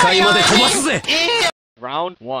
界まで飛ばすぜ Round one.